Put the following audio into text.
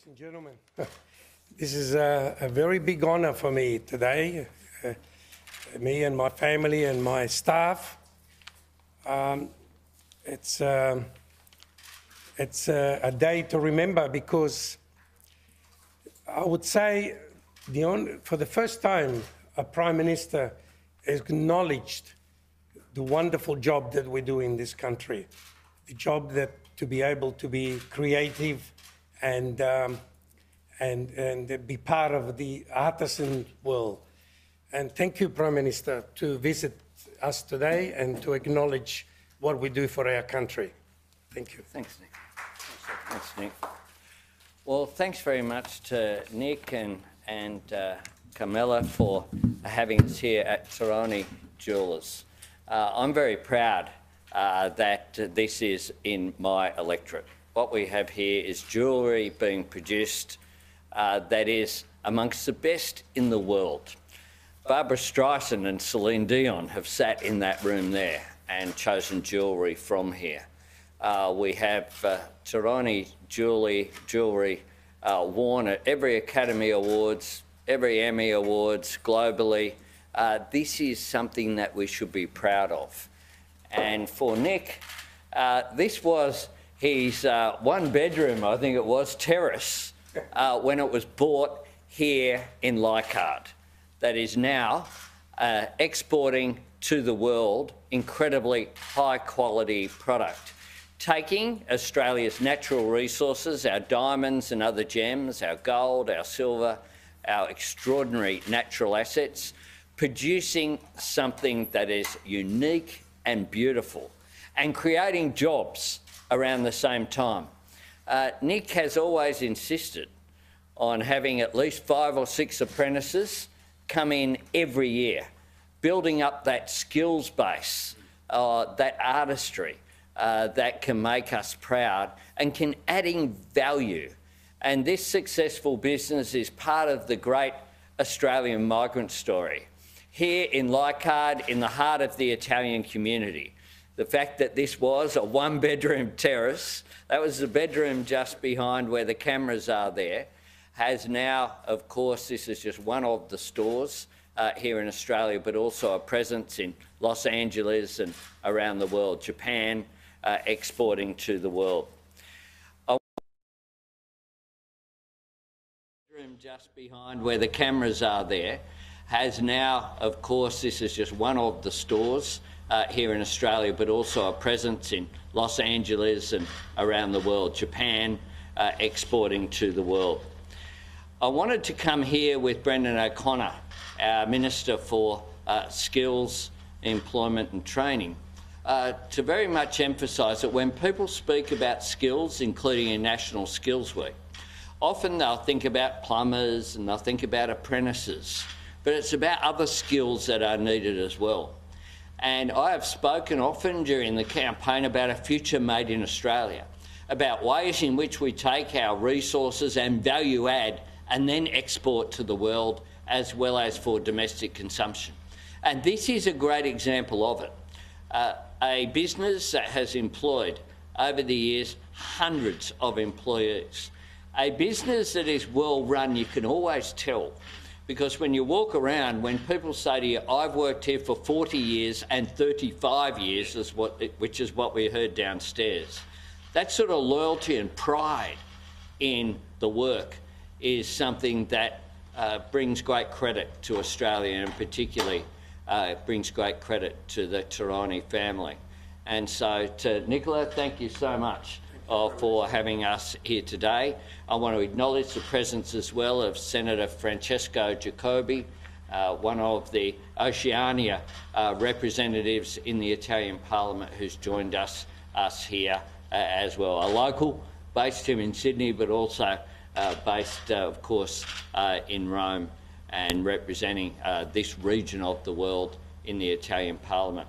Ladies and gentlemen, this is a, a very big honor for me today. Uh, me and my family and my staff. Um, it's um, it's a, a, day to remember because I would say the only, for the first time a prime minister acknowledged the wonderful job that we do in this country, the job that to be able to be creative and, um, and, and be part of the artisan world. And thank you, Prime Minister, to visit us today and to acknowledge what we do for our country. Thank you. Thanks, Nick. Thanks, Nick. Well, thanks very much to Nick and, and uh, Carmela for having us here at Cerrone Jewellers. Uh, I'm very proud uh, that this is in my electorate what we have here is jewellery being produced uh, that is amongst the best in the world. Barbra Streisand and Celine Dion have sat in that room there and chosen jewellery from here. Uh, we have uh, jewellery, jewellery uh, worn at every Academy Awards, every Emmy Awards globally. Uh, this is something that we should be proud of. And for Nick, uh, this was his uh, one bedroom, I think it was, terrace uh, when it was bought here in Leichhardt, that is now uh, exporting to the world incredibly high quality product. Taking Australia's natural resources, our diamonds and other gems, our gold, our silver, our extraordinary natural assets, producing something that is unique and beautiful, and creating jobs around the same time. Uh, Nick has always insisted on having at least five or six apprentices come in every year, building up that skills base, uh, that artistry uh, that can make us proud and can adding value. And this successful business is part of the great Australian migrant story. Here in Leichhardt, in the heart of the Italian community, the fact that this was a one bedroom terrace, that was the bedroom just behind where the cameras are there, has now, of course, this is just one of the stores uh, here in Australia, but also a presence in Los Angeles and around the world, Japan, uh, exporting to the world. just behind where the cameras are there has now, of course, this is just one of the stores uh, here in Australia, but also a presence in Los Angeles and around the world, Japan, uh, exporting to the world. I wanted to come here with Brendan O'Connor, our Minister for uh, Skills, Employment and Training, uh, to very much emphasise that when people speak about skills, including in National Skills Week, often they'll think about plumbers and they'll think about apprentices, but it's about other skills that are needed as well. And I have spoken often during the campaign about a future made in Australia, about ways in which we take our resources and value add and then export to the world as well as for domestic consumption. And this is a great example of it. Uh, a business that has employed over the years hundreds of employees. A business that is well run, you can always tell because when you walk around, when people say to you, I've worked here for 40 years and 35 years, is what, which is what we heard downstairs, that sort of loyalty and pride in the work is something that uh, brings great credit to Australia and particularly uh, brings great credit to the Cerrone family. And so to Nicola, thank you so much uh, for having us here today. I want to acknowledge the presence as well of Senator Francesco Giacobbe, uh, one of the Oceania uh, representatives in the Italian Parliament who's joined us, us here uh, as well. A local based here in Sydney, but also uh, based, uh, of course, in Rome and representing this region of the world in the Italian Parliament.